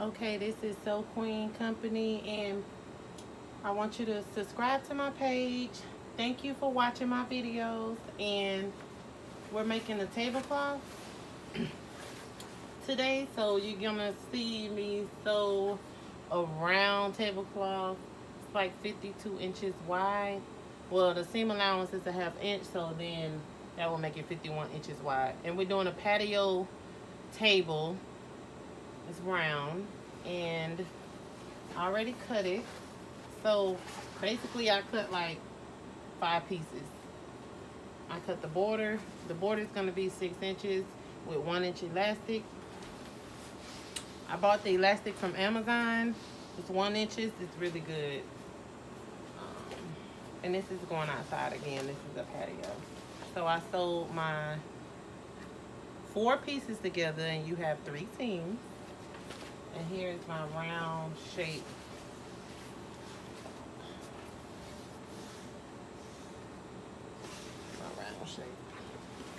Okay, this is Sew Queen Company and I want you to subscribe to my page. Thank you for watching my videos and we're making a tablecloth today so you're gonna see me sew a round tablecloth. It's like 52 inches wide. Well the seam allowance is a half inch so then that will make it 51 inches wide. And we're doing a patio table it's round and I already cut it. So basically I cut like five pieces. I cut the border. The border is going to be six inches with one inch elastic. I bought the elastic from Amazon. It's one inches. It's really good. Um, and this is going outside again. This is a patio. So I sewed my four pieces together and you have three seams and here is my round shape. My round shape.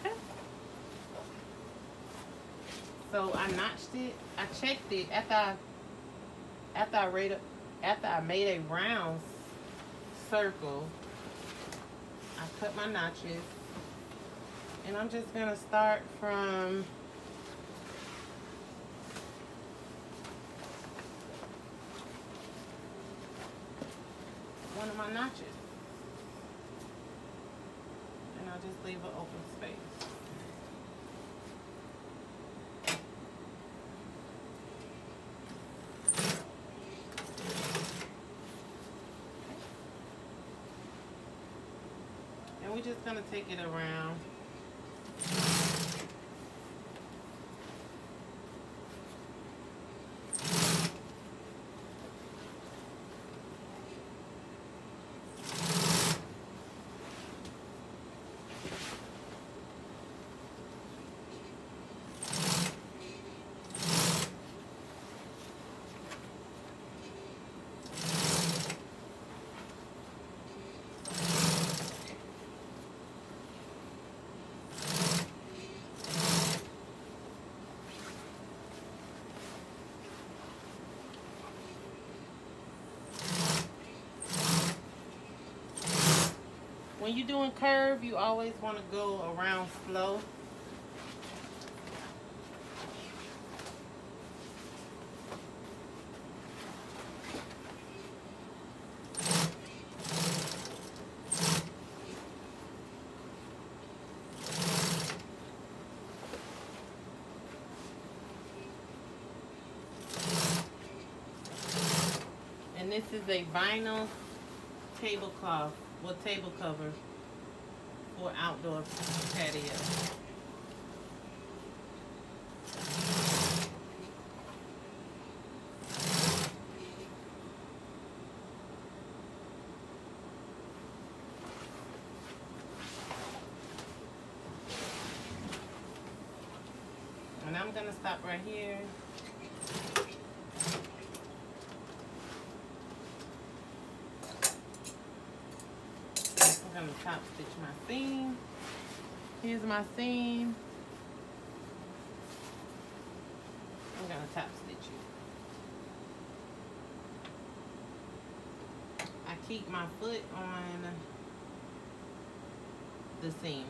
Okay. So I notched it. I checked it after I after I after I made a round circle. I cut my notches. And I'm just gonna start from one of my And I'll just leave an open space. And we're just gonna take it around. When you're doing curve, you always want to go around slow. And this is a vinyl tablecloth with table cover for outdoor patio. And I'm gonna stop right here. I'm gonna top stitch my seam. Here's my seam. I'm gonna top stitch it. I keep my foot on the seam.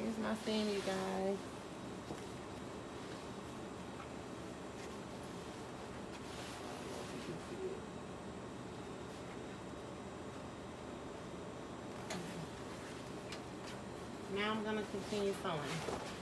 Here's my seam, you guys. Now I'm going to continue sewing.